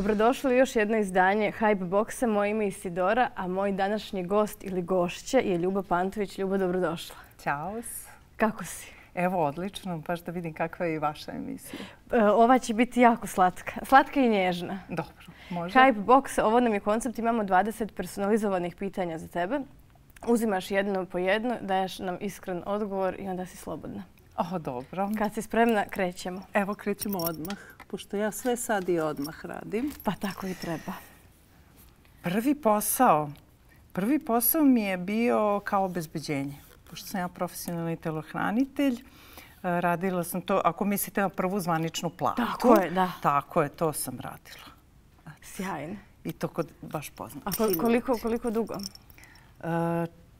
Dobrodošli u još jedno izdanje Hype Boxa. Moje ime je Isidora, a moj današnji gost ili gošća je Ljuba Pantović. Ljuba, dobrodošla. Ćao. Kako si? Evo, odlično. Baš da vidim kakva je i vaša emisija. E, ova će biti jako slatka. Slatka i nježna. Dobro, može. Hype Box, ovo nam je koncept. Imamo 20 personalizovanih pitanja za tebe. Uzimaš jedno po jedno, daješ nam iskren odgovor i onda si slobodna. O, dobro. Kad si spremna, krećemo. Evo, krećemo odmah, pošto ja sve sad i odmah radim. Pa tako i treba. Prvi posao. Prvi posao mi je bio kao obezbeđenje. Pošto sam ja profesionalni telohranitelj, e, radila sam to, ako mislite na prvu zvaničnu platu. Tako je, da. Tako je, to sam radila. Sjajno. I to kod baš poznat. A koliko, koliko dugo? Uh,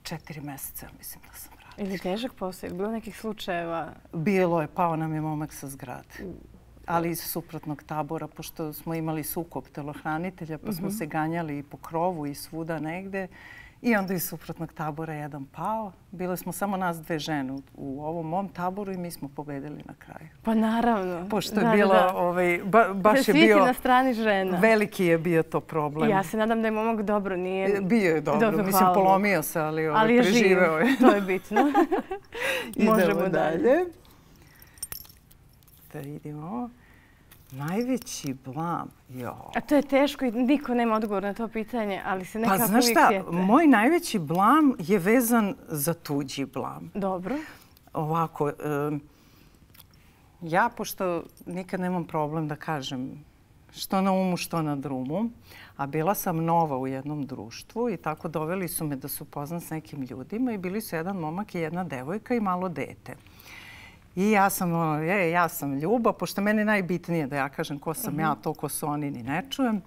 četiri mjeseca, mislim da sam radila. Ili težak posao? Ili bilo nekih slučajeva? Bilo je, pao nam je momak sa zgrade. Ali iz suprotnog tabora, pošto smo imali sukob telohranitelja, pa smo mhm. se ganjali i po krovu i svuda negde. I onda iz suprotnog tabora jedan pao. Bile smo samo nas dve žene u ovom mom taboru i mi smo pobedili na kraju. Pa naravno. Pošto je bilo, ovaj, baš je bio... na strani žena. Veliki je bio to problem. Ja se nadam da je momak dobro, nije... E, bio je dobro, mislim, polomio se, ali, ovaj, ali je preživeo je. To je bitno. Možemo dalje. Da vidimo. Najveći blam, jo. A to je teško i niko nema odgovor na to pitanje, ali se nekako pa, znaš šta, moj najveći blam je vezan za tuđi blam. Dobro. Ovako, ja, pošto nikad nemam problem da kažem što na umu, što na drumu, a bila sam nova u jednom društvu i tako doveli su me da su poznat s nekim ljudima i bili su jedan momak i jedna devojka i malo dete. I ja sam, ono, je, ja sam ljubav, pošto meni najbitnije da ja kažem ko sam ja, mhm. to ko su oni ni ne čujem.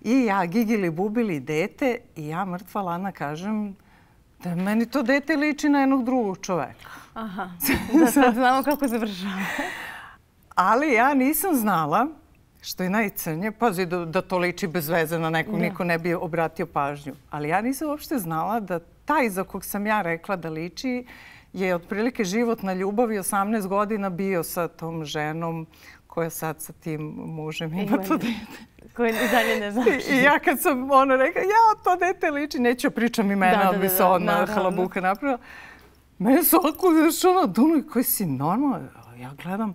I ja gigili, bubili dete i ja mrtva lana kažem da meni to dete liči na jednog drugog čoveka. Aha, da sad znamo kako završava. Ali ja nisam znala, što je najcrnje, pazi da, da to liči bez veze na nekog, niko ne bi obratio pažnju. Ali ja nisam uopšte znala da taj za kog sam ja rekla da liči, je otprilike život na ljubavi 18 godina bio sa tom ženom koja sad sa tim mužem ima to dete. Koje i dalje ne znaš. I ja kad sam ono rekla, ja to dete liči, neću pričam imena, ali bi se odmah halabuka napravila. Mene su ovako znaš ono, Duno, koji si normalno? Ja gledam,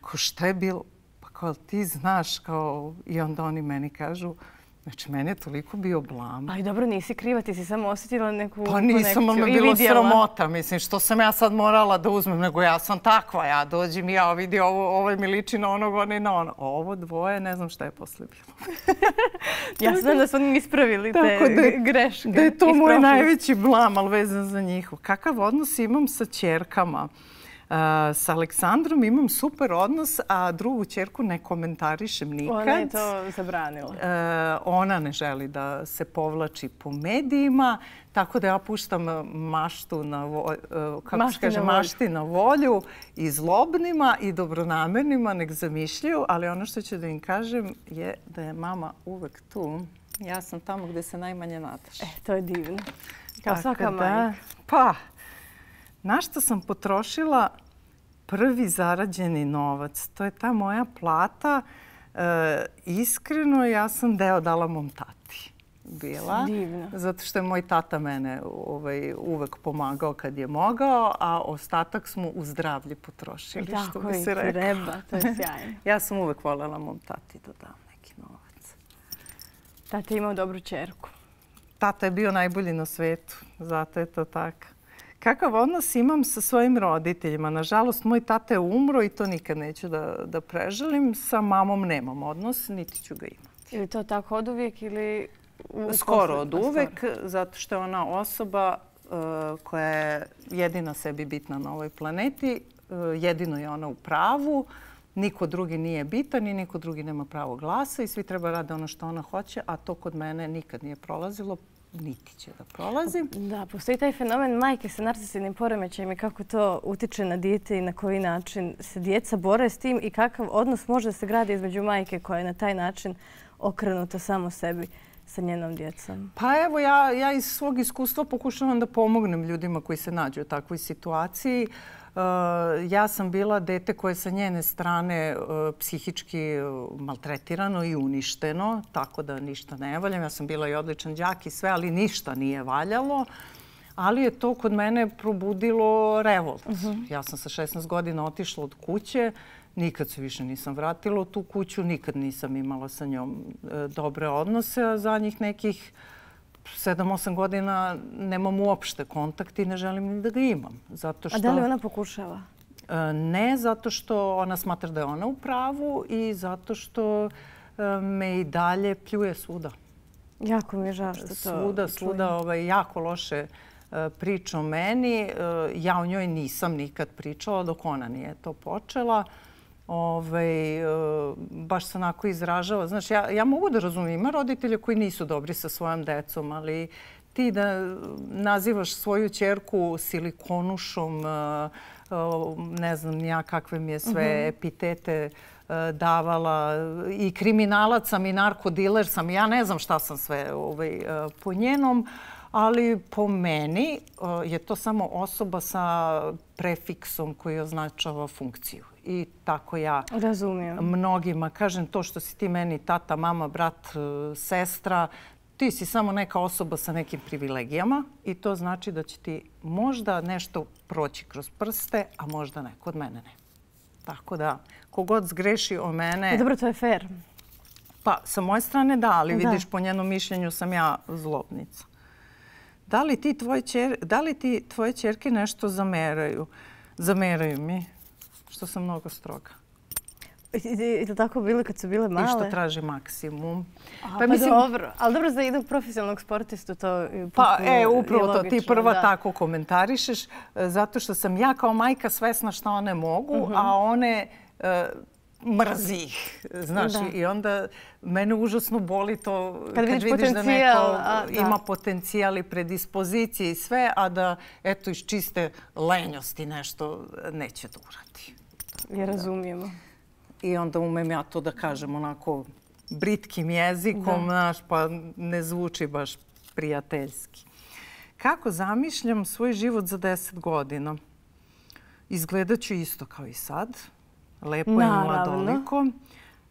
ko šta je bilo? Pa kao ti znaš, kao, i onda oni meni kažu, Znači, meni je toliko bio blam. Ali dobro, nisi kriva, ti si samo osjetila neku. Pa nisam, ali me bilo sramota. Mislim, što sam ja sad morala da uzmem, nego ja sam takva. Ja dođem i ja vidi ovo, ovo mi liči na onog, ono i na ono. Ovo dvoje, ne znam šta je posle bilo. ja znam da su oni ispravili te greške. Da je to moj najveći blam, ali vezan za njih. Kakav odnos imam sa čerkama? S Aleksandrom imam super odnos, a drugu čerku ne komentarišem nikad. Ona je to zabranila. E, ona ne želi da se povlači po medijima, tako da ja puštam maštu na, vo, e, kako kaže, mašti na volju i zlobnima i dobronamernima, nek zamišljaju, ali ono što ću da im kažem je da je mama uvek tu. Ja sam tamo gde se najmanje nataš. E, to je divno. Kao svaka majka. Pa, na što sam potrošila prvi zarađeni novac. To je ta moja plata. E, iskreno, ja sam deo dala mom tati. Bila. Divno. Zato što je moj tata mene ovaj, uvek pomagao kad je mogao, a ostatak smo u zdravlje potrošili. Tako što bi se rekao. treba, to je sjajno. ja sam uvek voljela mom tati da dam neki novac. Tata je imao dobru čerku. Tata je bio najbolji na svetu, zato je to tako. Kakav odnos imam sa svojim roditeljima? Nažalost, moj tata je umro i to nikad neću da, da preželim. Sa mamom nemam odnos, niti ću ga imati. Ili to tako od uvijek ili... Skoro od uvijek, zato što je ona osoba uh, koja je jedina sebi bitna na ovoj planeti. Uh, jedino je ona u pravu. Niko drugi nije bitan i niko drugi nema pravo glasa i svi treba rade ono što ona hoće, a to kod mene nikad nije prolazilo niti će da prolazim. Da, postoji taj fenomen majke sa narcisidnim poremećajem i kako to utiče na dijete i na koji način se djeca bore s tim i kakav odnos može da se gradi između majke koja je na taj način okrenuta samo sebi sa njenom djecom? Pa evo, ja, ja iz svog iskustva pokušavam da pomognem ljudima koji se nađu u takvoj situaciji. Uh, ja sam bila dete koje sa njene strane uh, psihički maltretirano i uništeno, tako da ništa ne valjam. Ja sam bila i odličan džak i sve, ali ništa nije valjalo. Ali je to kod mene probudilo revolt. Uh -huh. Ja sam sa 16 godina otišla od kuće. Nikad se više nisam vratila u tu kuću, nikad nisam imala sa njom dobre odnose, a za njih nekih 7-8 godina nemam uopšte kontakt i ne želim ni da ga imam. Zato što... A da li ona pokušava? E, ne, zato što ona smatra da je ona u pravu i zato što e, me i dalje pljuje svuda. Jako mi je žao što to Svuda, svuda ovaj, jako loše priča o meni. Ja o njoj nisam nikad pričala dok ona nije to počela ovaj, e, baš se onako izražava. Znaš, ja, ja mogu da razumijem, ima roditelja koji nisu dobri sa svojom decom, ali ti da nazivaš svoju čerku silikonušom, e, e, ne znam ja kakve mi je sve mhm. epitete davala i kriminalac sam i narkodiler sam. Ja ne znam šta sam sve ovaj, po njenom, ali po meni je to samo osoba sa prefiksom koji označava funkciju i tako ja Razumijem. mnogima kažem to što si ti meni tata, mama, brat, e, sestra, ti si samo neka osoba sa nekim privilegijama i to znači da će ti možda nešto proći kroz prste, a možda neko od mene ne. Tako da, kogod zgreši o mene... E, dobro, to je fair. Pa, sa moje strane da, ali vidiš, po njenom mišljenju sam ja zlobnica. Da li ti tvoje, čer, da li ti tvoje čerke nešto zameraju? Zameraju mi što sam mnogo stroga. I to tako bilo kad su bile male? I što traži maksimum. pa, pa mislim, dobro. Ali dobro za jednog profesionalnog sportistu to Pa, e, upravo to ti prva tako komentarišeš. E, zato što sam ja kao majka svesna što one mogu, uh -huh. a one uh, mrzi ih. Znaš, da. i onda mene užasno boli to kad, kad vidiš, da neko a, ima potencijal i predispozicije i sve, a da eto iz čiste lenjosti nešto neće da uradi. Ja razumijemo. I onda umem ja to da kažem onako britkim jezikom, znaš, pa ne zvuči baš prijateljski. Kako zamišljam svoj život za deset godina? Izgledat ću isto kao i sad. Lepo je mladoliko.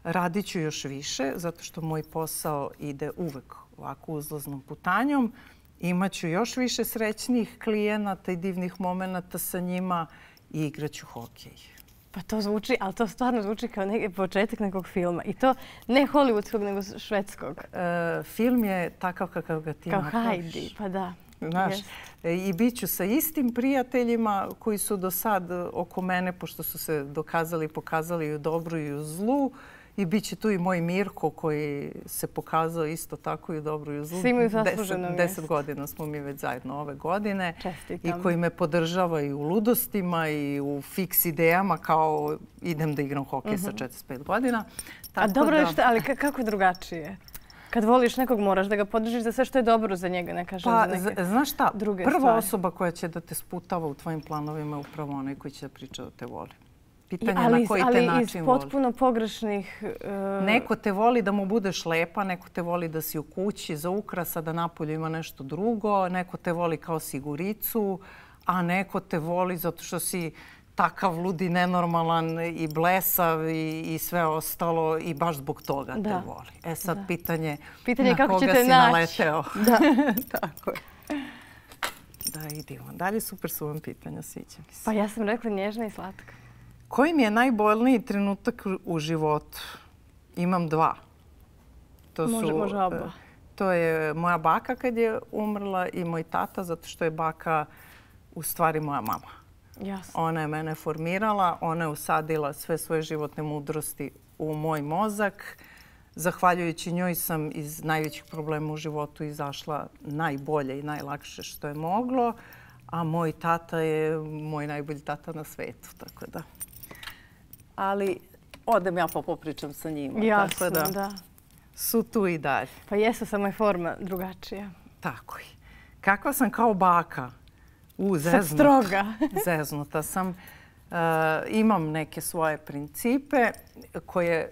Radit ću još više, zato što moj posao ide uvek ovako uzlaznom putanjom. Imaću još više srećnih klijenata i divnih momenta sa njima i igraću hokej. Pa to zvuči, ali to stvarno zvuči kao neki početak nekog filma. I to ne hollywoodskog, nego švedskog. E, film je takav kakav ga ti Kao Heidi, pa da. Znaš, e, i bit ću sa istim prijateljima koji su do sad oko mene, pošto su se dokazali i pokazali u dobru i u zlu. I bit će tu i moj Mirko koji se pokazao isto tako i u dobru i u zlu. Svi imaju zasluženo mjesto. Deset godina smo mi već zajedno ove godine. Čestitam. I koji me podržava i u ludostima i u fiks idejama kao idem da igram hokej sa 45 mhm. godina. A dobro je što, ali kako drugačije? Kad voliš nekog, moraš da ga podržiš za sve što je dobro za njega, ne kažem pa, za neke znaš šta, druge prva stvari. osoba koja će da te sputava u tvojim planovima je upravo onaj koji će da priča da te voli pitanje ali, na koji te način voli. Ali iz potpuno pogrešnih... Uh... Neko te voli da mu budeš lepa, neko te voli da si u kući za ukrasa, da napolju ima nešto drugo, neko te voli kao siguricu, a neko te voli zato što si takav ludi, nenormalan i blesav i, i sve ostalo i baš zbog toga da. te voli. E sad da. pitanje, pitanje na kako koga si naći. naleteo. Da. Tako je. Da, idemo. Dalje super su vam pitanja, sviđa mi se. Pa ja sam rekla nježna i slatka. Koji mi je najbolniji trenutak u životu? Imam dva. To može, su, može oba. E, to je moja baka kad je umrla i moj tata, zato što je baka u stvari moja mama. Jasno. Ona je mene formirala, ona je usadila sve svoje životne mudrosti u moj mozak. Zahvaljujući njoj sam iz najvećih problema u životu izašla najbolje i najlakše što je moglo. A moj tata je moj najbolji tata na svetu, tako da ali odem ja pa popričam sa njima. Jasno, da. da. Su tu i dalje. Pa jesu, samo je forma drugačija. Tako je. Kakva sam kao baka? U, zeznuta. stroga. zeznuta sam. Uh, imam neke svoje principe koje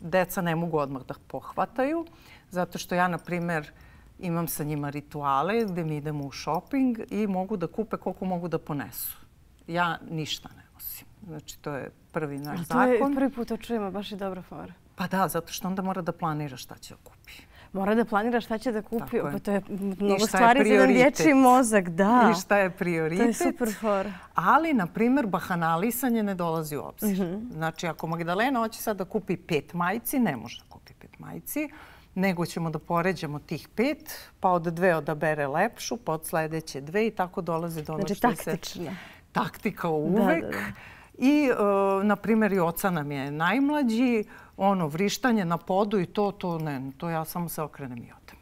deca ne mogu odmah da pohvataju, zato što ja, na primjer, imam sa njima rituale gdje mi idemo u shopping i mogu da kupe koliko mogu da ponesu. Ja ništa ne nosim. Znači, to je prvi naš zakon. To je prvi put to čujemo, baš i dobra fora. Pa da, zato što onda mora da planira šta će da kupi. Mora da planira šta će da kupi. Pa to je mnogo stvari za jedan dječji mozak. Da. I šta je prioritet. To je super fora. Ali, na primjer, bahanalisanje ne dolazi u obzir. Mhm. Znači, ako Magdalena hoće sad da kupi pet majici, ne može da kupi pet majici nego ćemo da poređamo tih pet, pa od dve odabere lepšu, pa od sledeće dve i tako dolazi do ono znači, što taktično. se... Taktika uvek. Da, da, da. I, uh, na primjer, i oca nam je najmlađi, ono, vrištanje na podu i to, to ne, to ja samo se okrenem i odem.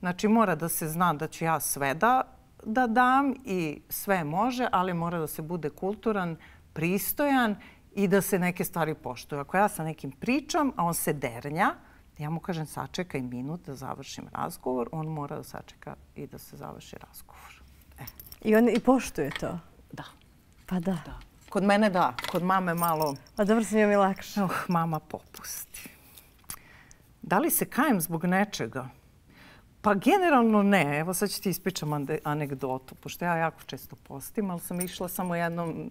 Znači, mora da se zna da ću ja sve da, da dam i sve može, ali mora da se bude kulturan, pristojan i da se neke stvari poštuju. Ako ja sa nekim pričam, a on se dernja, ja mu kažem sačekaj minut da završim razgovor, on mora da sačeka i da se završi razgovor. E. I on i poštuje to? Da. Pa da. da. Kod mene da, kod mame malo... Pa dobro se mi lakše. Oh, mama popusti. Da li se kajem zbog nečega? Pa generalno ne. Evo sad ću ti ispričam anegdotu, pošto ja jako često postim, ali sam išla samo jednom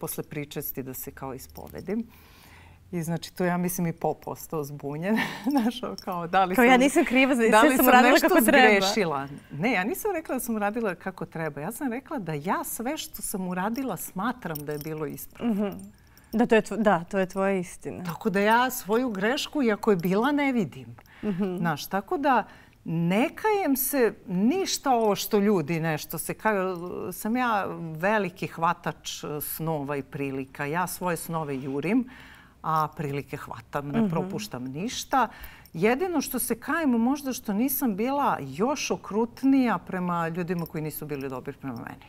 posle pričesti da se kao ispovedim. I znači tu ja mislim i pop ostao zbunjen. Našao kao da li kao sam, ja nisam kriva, za da li sam, sam nešto kako zgrešila. Ne, ja nisam rekla da sam uradila kako treba. Ja sam rekla da ja sve što sam uradila smatram da je bilo ispravno. Mm -hmm. Da, to je, da, to je tvoja istina. Tako da ja svoju grešku, iako je bila, ne vidim. Mm -hmm. Znaš, tako da ne kajem se ništa ovo što ljudi nešto se kaju. Sam ja veliki hvatač snova i prilika. Ja svoje snove jurim a prilike hvatam, ne mhm. propuštam ništa. Jedino što se kajem možda što nisam bila još okrutnija prema ljudima koji nisu bili dobri prema meni.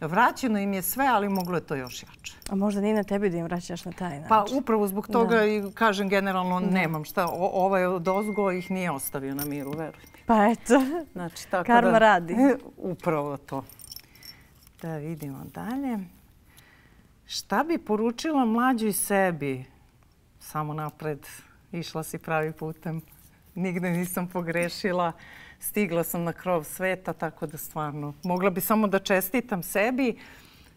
Vraćeno im je sve, ali moglo je to još jače. A možda nije na tebi da im vraćaš na taj način? Pa upravo zbog toga i kažem generalno nemam šta. Ovaj od ozgo ih nije ostavio na miru, veruj mi. Pa eto, znači, tako karma radi. Upravo to. Da vidimo dalje. Šta bi poručila mlađoj sebi samo napred, išla si pravi putem. Nigde nisam pogrešila. Stigla sam na krov sveta, tako da stvarno mogla bi samo da čestitam sebi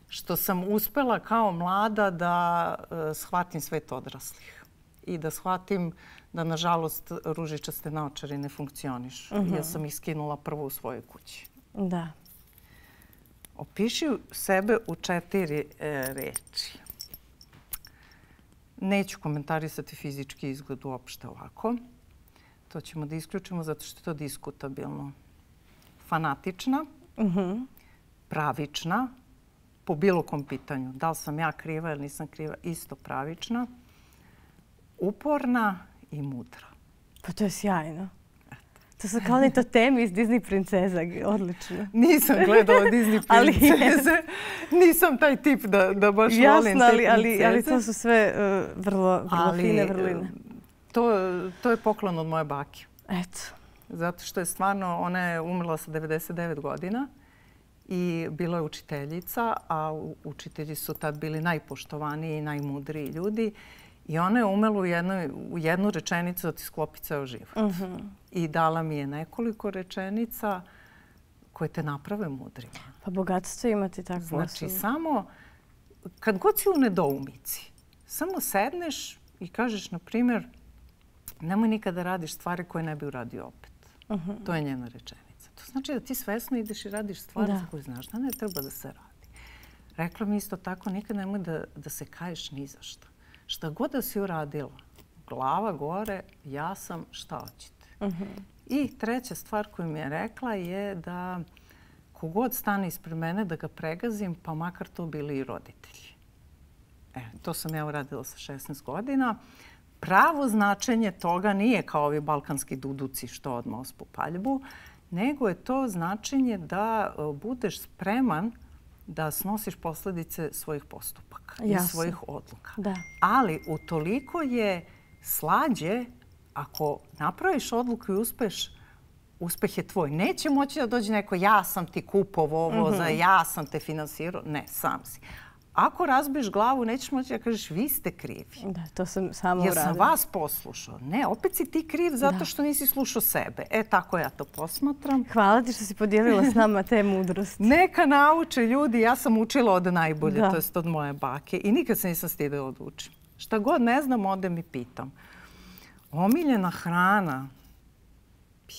što sam uspela kao mlada da e, shvatim svet odraslih i da shvatim da, nažalost, ružičaste naočari ne funkcioniš. Uh -huh. Ja sam ih skinula prvo u svojoj kući. Da. Opiši sebe u četiri e, reči. Neću komentarisati fizički izgled uopšte ovako. To ćemo da isključimo zato što je to diskutabilno. Fanatična, mhm. pravična, po bilo kom pitanju. Da li sam ja kriva ili nisam kriva, isto pravična, uporna i mudra. Pa to je sjajno. To su kao to temi iz Disney princeza. Odlično. Nisam gledala Disney princeze. Nisam taj tip da, da baš Jasno, volim te ali, ali, ali to su sve uh, vrlo, vrlo ali, fine vrline. Uh, to, to je poklon od moje bake. Eto. Zato što je stvarno, ona je umrla sa 99 godina i bila je učiteljica, a učitelji su tad bili najpoštovaniji i najmudriji ljudi. I ona je umela u, jednoj, u jednu rečenicu da ti sklopi ceo život. Mhm. -huh. I dala mi je nekoliko rečenica koje te naprave mudrima. Pa bogatstvo imati tako Znači, osobu. samo kad god si u nedoumici, samo sedneš i kažeš, na primjer, nemoj nikada radiš stvari koje ne bi uradio opet. Uh mhm. -huh. To je njena rečenica. To znači da ti svesno ideš i radiš stvari za koje znaš da ne treba da se radi. Rekla mi isto tako, nikad nemoj da, da se kaješ ni za što šta god da si uradila, glava gore, ja sam šta hoćete. Uh -huh. I treća stvar koju mi je rekla je da kogod stane ispred mene da ga pregazim, pa makar to bili i roditelji. E, to sam ja uradila sa 16 godina. Pravo značenje toga nije kao ovi balkanski duduci što odmah ospu paljbu, nego je to značenje da e, budeš spreman da snosiš posljedice svojih postupaka i svojih odluka. Da. Ali u toliko je slađe ako napraviš odluku i uspeš, uspeh je tvoj. Neće moći da dođe neko ja sam ti kupovo ovo, za mhm. ja sam te finansirao. Ne, sam si. Ako razbiješ glavu, nećeš moći da kažeš vi ste krivi. Da, to sam samo Jer uradila. sam vas poslušao. Ne, opet si ti kriv zato što nisi slušao sebe. E, tako ja to posmatram. Hvala ti što si podijelila s nama te mudrosti. Neka nauče ljudi, ja sam učila od najbolje, Da. to jest od moje bake. I nikad se nisam stidela da učim. Šta god ne znam, odem i pitam. Omiljena hrana.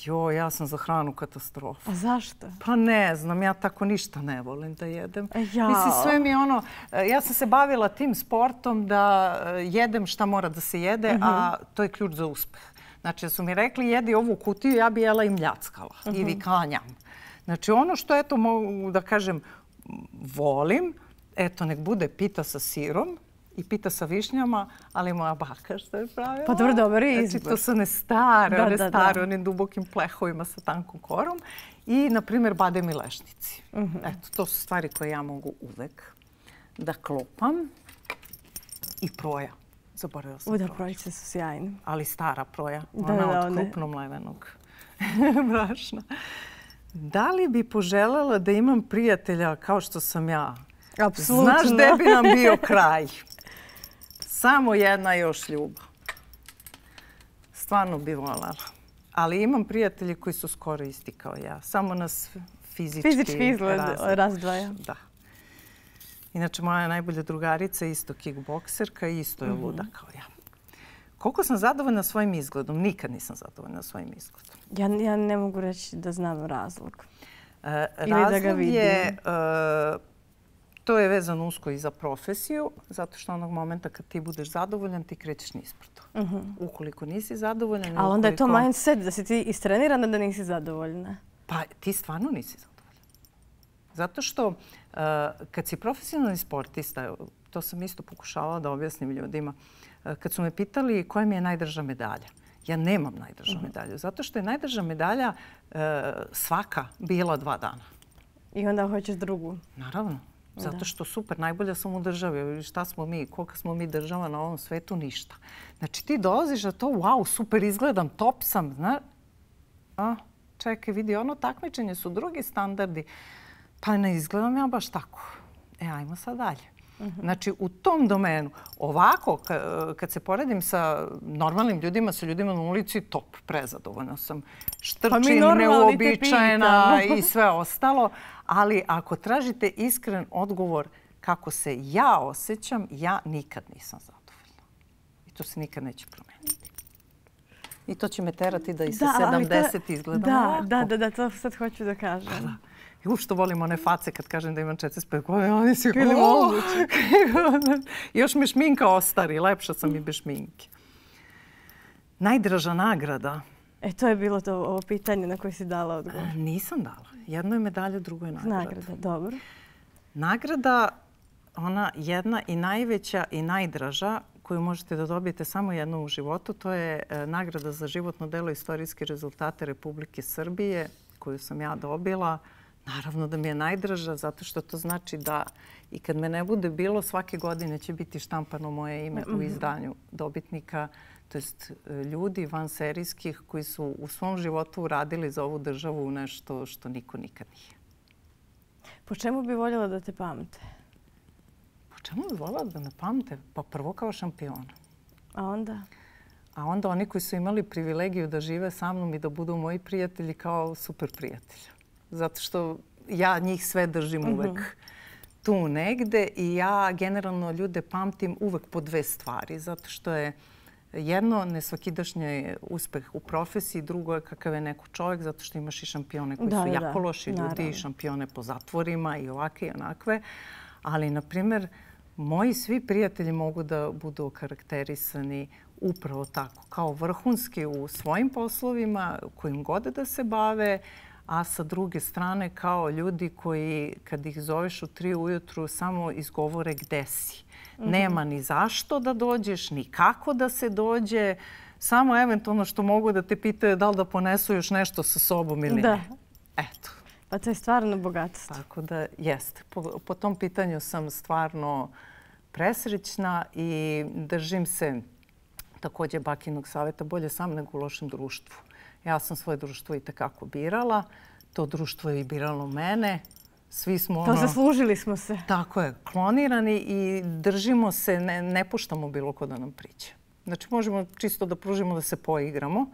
Jo, ja sam za hranu katastrofa. A zašto? Pa ne znam, ja tako ništa ne volim da jedem. Jao. Mislim, sve mi ono... e, Ja sam se bavila tim sportom da e, jedem šta mora da se jede, a to je ključ za uspeh. Znači, su mi rekli jedi ovu kutiju, ja bi jela i mljackala i vikanjam. Znači, ono što, eto, mogu da kažem, volim, eto, nek bude pita sa sirom, i pita sa višnjama, ali moja baka što je pravila. Pa dobro, dobar je Znači, izbor. to su one stare, Da, one da, da. stare, onim dubokim plehovima sa tankom korom. I, na primjer, badem i lešnici. Mhm. Eto, to su stvari koje ja mogu uvek da klopam. I proja. Zaboravila sam U, da, proju. projice su sjajne. Ali stara proja, ona da, od one- krupno mlevenog brašna. Da li bi poželjela da imam prijatelja kao što sam ja? Apsolutno. Znaš gde bi nam bio kraj? Samo jedna još ljubav. Stvarno bi voljela. Ali imam prijatelje koji su skoro isti kao ja. Samo nas fizički, Fizički izgled razlikuju. razdvaja. Da. Inače, moja najbolja drugarica je isto kickbokserka i isto je Mhm. luda kao ja. Koliko sam zadovoljna svojim izgledom? Nikad nisam zadovoljna svojim izgledom. Ja, ja ne mogu reći da znam razlog. E, Ili da ga razlog vidim. je, e, to je vezano usko i za profesiju, zato što onog momenta kad ti budeš zadovoljan, ti krećeš nisporto. Ukoliko nisi zadovoljan... Ali onda je to ukoliko- mindset da si ti istrenirana da nisi zadovoljna. Pa ti stvarno nisi zadovoljan. Zato što uh, kad si profesionalni sportista, to sam isto pokušavala da objasnim ljudima, uh, kad su me pitali koja mi je najdrža medalja, ja nemam najdrža medalju. Zato što je najdrža medalja uh, svaka bila dva dana. I onda hoćeš drugu. Naravno. Zato što super, najbolja sam u državi. Šta smo mi, kolika smo mi država na ovom svetu, ništa. Znači ti dolaziš da to, wow, super izgledam, top sam, zna? A, čekaj, vidi, ono takmičenje su drugi standardi. Pa ne izgledam ja baš tako. E, ajmo sad dalje. Znači, u tom domenu, ovako, ka- kad se poredim sa normalnim ljudima, sa ljudima na ulici, top, prezadovoljna sam. Štrčim, neuobičajena pitamo. i sve ostalo. Ali ako tražite iskren odgovor kako se ja osjećam, ja nikad nisam zadovoljna. I to se nikad neće promeniti. I to će me terati da i sa ali to- 70 izgledam da, ovako. Da, da, da, to sad hoću da kažem. Da. I ušto volim one face kad kažem da imam 45 godina. Oni si... Ili "O!" moguće. Još me šminka ostari. Lepša sam i bez šminke. Najdraža nagrada? E, to je bilo to ovo pitanje na koje si dala odgovor. Nisam dala. Jedno je medalja, drugo je nagrada. Nagrada, dobro. Nagrada, ona jedna i najveća i najdraža koju možete da dobijete samo jednom u životu, to je e, nagrada za životno delo istorijske rezultate Republike Srbije koju sam ja dobila. Naravno da mi je najdraža zato što to znači da i kad me ne bude bilo, svake godine će biti štampano moje ime u izdanju dobitnika, to jest e, ljudi van serijskih koji su u svom životu uradili za ovu državu nešto što niko nikad nije. Po čemu bi voljela da te pamte? Po čemu bi volila da me pamte? Pa prvo kao šampiona. A onda? A onda oni koji su imali privilegiju da žive sa mnom i da budu moji prijatelji kao super prijatelja. Zato što ja njih sve držim uvek tu negde i ja generalno ljude pamtim uvek po dve stvari. Zato što je jedno nesvakidašnje uspeh u profesiji, drugo je kakav je neko čovjek, zato što imaš i šampione koji Da, su jako da. loši ljudi, Naravno. i šampione po zatvorima i ovakve i onakve. Ali, na primjer, moji svi prijatelji mogu da budu okarakterisani upravo tako, kao vrhunski u svojim poslovima, kojim god da se bave, a sa druge strane kao ljudi koji kad ih zoveš u tri ujutru samo izgovore gde si. Nema ni zašto da dođeš, ni kako da se dođe, samo eventualno što mogu da te pitaju da li da ponesu još nešto sa sobom ili Da. ne. Eto. Pa to je stvarno bogatstvo. Tako da jeste. Po, po tom pitanju sam stvarno presrećna i držim se također bakinog savjeta bolje sam nego u lošem društvu. Ja sam svoje društvo i takako birala. To društvo je i biralo mene. Svi smo To ono, zaslužili smo se. Tako je, klonirani i držimo se, ne, ne puštamo bilo ko da nam priđe. Znači možemo čisto da pružimo da se poigramo,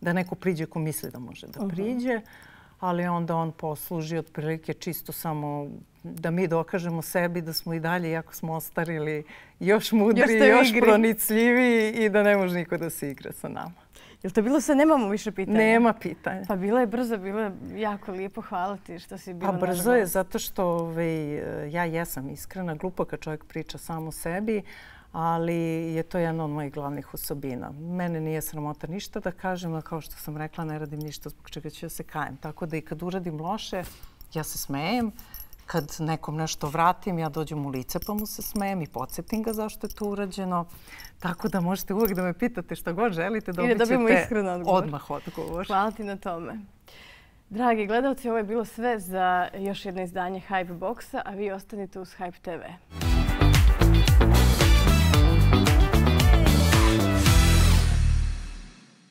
da neko priđe ko misli da može da priđe, ali onda on posluži otprilike čisto samo da mi dokažemo sebi da smo i dalje, jako smo ostarili, još mudri, još, još pronicljivi i da ne može niko da se igra sa nama. Je li to bilo sve? Nemamo više pitanja? Nema pitanja. Pa bilo je brzo, bilo je jako lijepo. Hvala ti što si bila Pa brzo je zato što ovaj, ja jesam iskrena, glupa kad čovjek priča samo sebi, ali je to jedna od mojih glavnih osobina. Mene nije sramota ništa da kažem, a kao što sam rekla, ne radim ništa zbog čega ću da se kajem. Tako da i kad uradim loše, ja se smejem kad nekom nešto vratim, ja dođem u lice pa mu se smejem i podsjetim ga zašto je to urađeno. Tako da možete uvijek da me pitate što god želite, dobit ćete odmah odgovor. Hvala ti na tome. Dragi gledalci, ovo je bilo sve za još jedno izdanje Hype Boxa, a vi ostanite uz Hype TV.